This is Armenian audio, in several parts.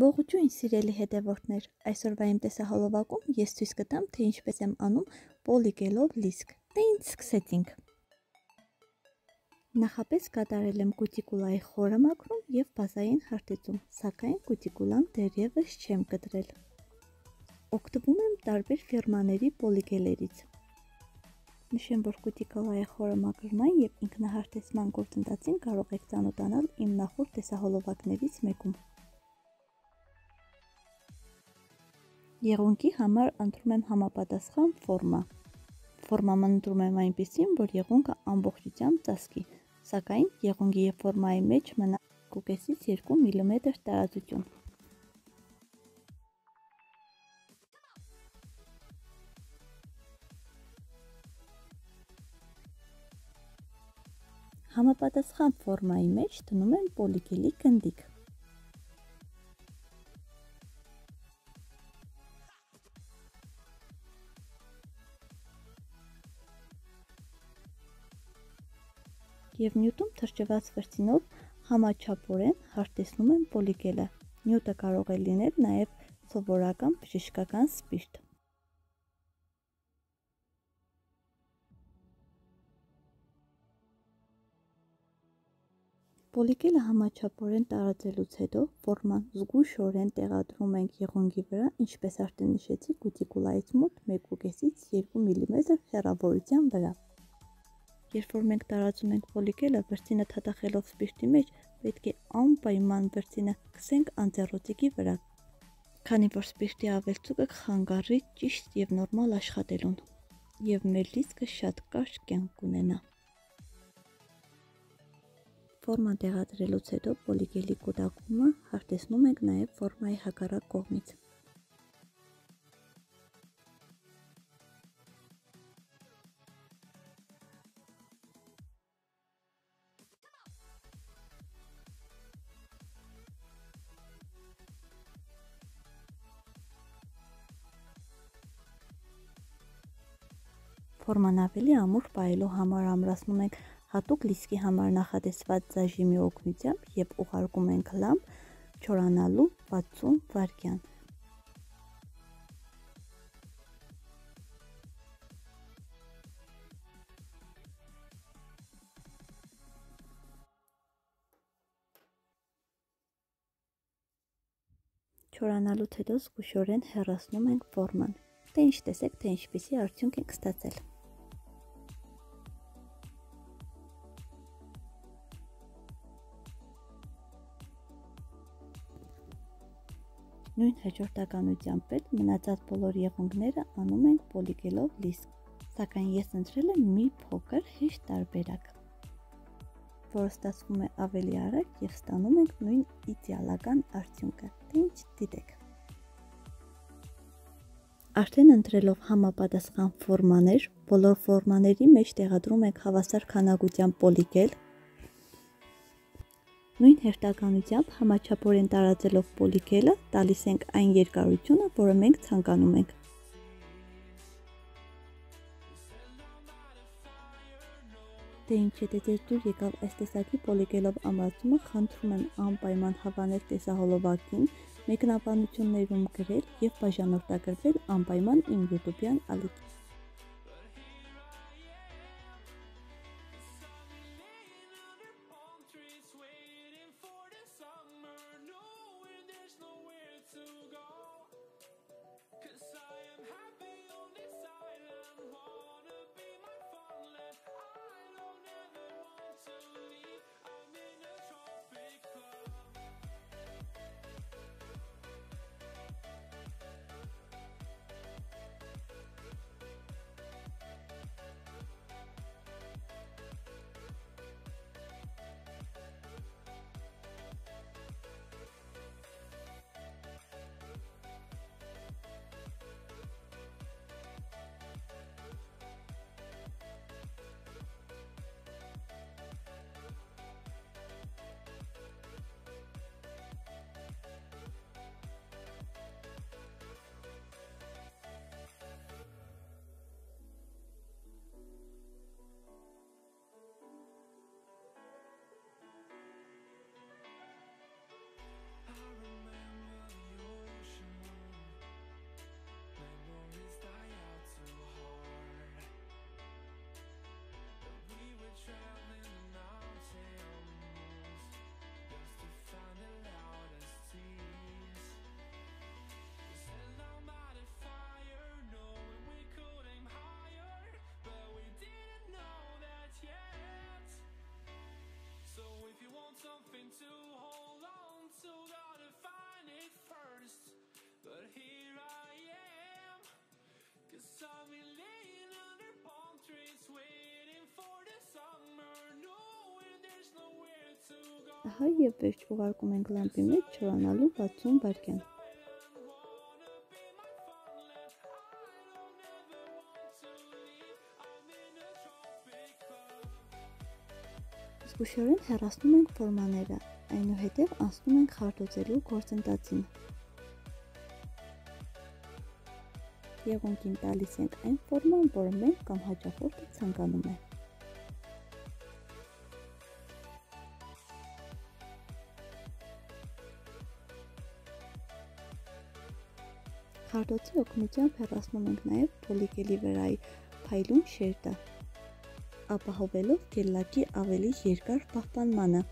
Ողջույն սիրելի հետևորդներ, այսօրվա իմ տեսահոլովակում ես ցույց կտամ, թե ինչպես եմ անում պոլիգելով լիսկ։ Դե ինչ սկսեցինք։ Նախապես կատարել եմ կուտիկուլայի խորը մաքրում եւ բազային հարթեցում, սակայն կուտիկուլան դեռևս չեմ կտրել։ Օգտվում եմ տարբեր ֆիրմաների պոլիգելերից։ Նշեմ, որ կուտիկուլայի խորը մաքրման եւ ինքնահարթեցման գործընթացին կարող եք ծանոթանալ իմ նախորդ տեսահոլովակներից մեկում։ Եղունգի համար ընտրում եմ համապատասխան ֆորմա։ Ֆորմաը ընտրում եմ այնպեսին, որ եղունգը ամբողջությամբ ծածկի, սակայն եղունգի եւ ֆորմայի մեջ մնա 2.5-ից 2 մմ տարածություն։ Համապատասխան ֆորմայի մեջ դնում եմ պոլիգելի գնդիկ։ եւ նյութում թրջված վրձինով համաչափորեն հարթեցնում եմ պոլիգելը։ Նյութը կարող է լինել նաեւ սովորական բժշկական սպիրտ։ Պոլիգելը համաչափորեն տարածելուց հետո ֆորման զգուշորեն տեղադրում ենք եղունգի վրա, ինչպես արդեն նշեցի, կուտիկուլայից մոտ 1.5-ից 2 մմ հեռավորության վրա։ Երբ որ մենք տարածում ենք պոլիգելը, վրձինը թաթախելով սպիրտի մեջ, պետք է անպայման վրձինը քսենք անձեռոցիկի վրա, քանի որ սպիրտի ավելցուկը կխանգարի ճիշտ եւ նորմալ աշխատելուն, եւ մեր լիսկը շատ կարճ կյանք կունենա։ Ֆորման տեղադրելուց հետո պոլիգելի կուտակումը հարթեցնում ենք նաև ֆորմայի հակառակ կողմից։ Ֆորման ավելի ամուր պահելու համար ամրացնում ենք հատուկ լիսկի համար նախատեսված զաժիմի օգնությամբ եւ ուղարկում ենք լամբ չորանալու 60 վայրկյան։ Չորանալուց հետո զգուշորեն հեռացնում ենք ֆորման։ Դե ինչ տեսեք, թե ինչպիսի արդյունք ենք ստացել։ Նույն հաջորդականությամբ էլ մնացած բոլոր եղունգները անում ենք պոլիգելով լիսկ, սակայն ես ընտրել եմ մի փոքր հեշտ տարբերակ, որը ստացվում է ավելի արագ եւ ստանում ենք նույն իդեալական արդյունքը։ Թե ինչ դիտեք։ Արդեն ընտրելով համապատասխան ֆորմաներ, բոլոր ֆորմաների մեջ տեղադրում ենք հավասար քանակությամբ պոլիգել, Նույն հերթականությամբ համաչափորեն տարածելով պոլիգելը տալիս ենք այն երկարությունը, որը մենք ցանկանում ենք։ Դե ինչ եթե ձեզ դուր եկավ այս տեսակի պոլիգելով ամրացումը, խնդրում եմ անպայման հավանել տեսահոլովակին, մեկնաբանություններում գրել եւ բաժանորդագրվել անպայման իմ YouTube-յան ալիք։ Ահա եւ վերջ ուղարկում ենք լամպի մեջ չորանալու 60 վայրկյան։ Զգուշորեն հեռացնում ենք ֆորմաները, այնուհետև անցնում ենք խարտոծելու գործընթացին։ Եղունգին տալիս ենք այն ֆորման, որը մենք կամ հաճախորդը ցանկանում ենք։ Քարտոցի օգնությամբ հեռացնում ենք նաև պոլիգելի վրայի փայլուն շերտը, ապահովելով գելլակի ավելի երկար պահպանմանը։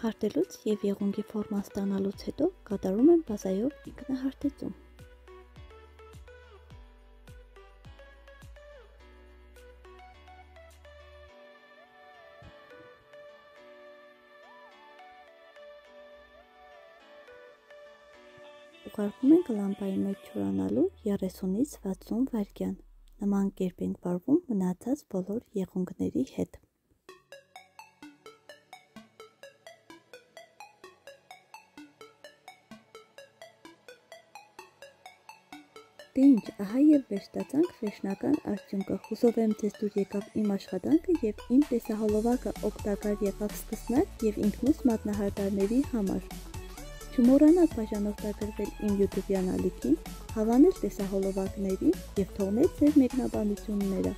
Խարտելուց եւ եղունգի ֆորման ստանալուց հետո կատարում եմ բազայով ինքնահարթեցում։ Ուղարկում ենք լամպայի մեջ չորանալու 30-ից 60 վայրկյան։ Նման կերպ ենք վարվում մնացած բոլոր եղունգների հետ։ Դե ինչ, ահա եւ վերջտացանք վերջնական արդյունքը։ Հուսով եմ ձեզ դուր եկավ իմ աշխատանքը եւ իմ տեսահոլովակը օգտակար եղավ սկսնակ եւ ինքնուս մատնահարդարների համար։ Չմոռանաք բաժանորդագրվել իմ YouTube-յան ալիքին, հավանել տեսահոլովակներին եւ թողնել ձեր մեկնաբանությունները։